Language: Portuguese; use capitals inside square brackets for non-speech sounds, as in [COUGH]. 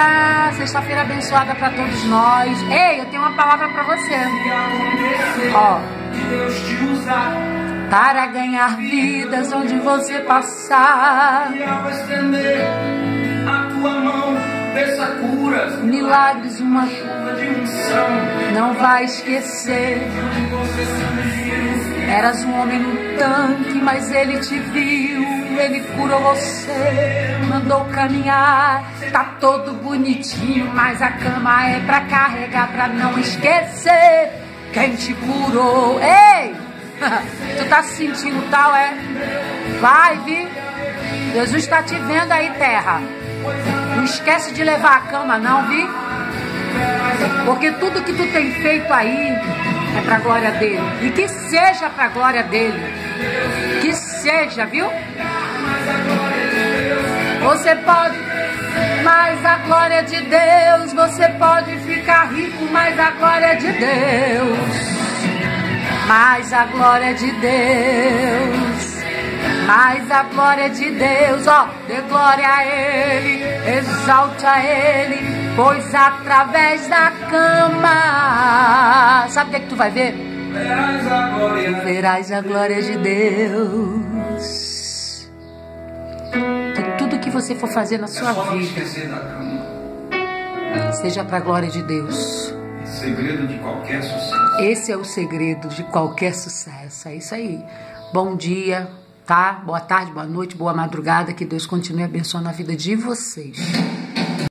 dia! Sexta-feira abençoada para todos nós. Ei, eu tenho uma palavra para você. Ó. Para ganhar vidas onde você passar. Milagres, uma chuva de unção. não vai esquecer. Eras um homem no tanque, mas ele te viu, ele curou você, mandou caminhar, tá todo bonitinho, mas a cama é pra carregar, pra não esquecer quem te curou. Ei! [LAUGHS] Tu tá se sentindo tal, é? Vai, vi? Jesus tá te vendo aí, terra. Não esquece de levar a cama, não, vi? Porque tudo que tu tem feito aí é para glória dele. E que seja para glória dele. Que seja, viu? Você pode, mas a glória de Deus. Você pode ficar rico, mas a glória de Deus. Mas a glória de Deus. Mas a glória de Deus, ó, dê glória a Ele, exalte a Ele, pois através da cama, sabe o que, é que tu vai ver? verás a glória. Verás a glória de Deus. Que você for fazer na sua vida cama. seja para a glória de Deus. Segredo de qualquer sucesso. Esse é o segredo de qualquer sucesso. É isso aí. Bom dia, tá? Boa tarde, boa noite, boa madrugada. Que Deus continue abençoando a vida de vocês.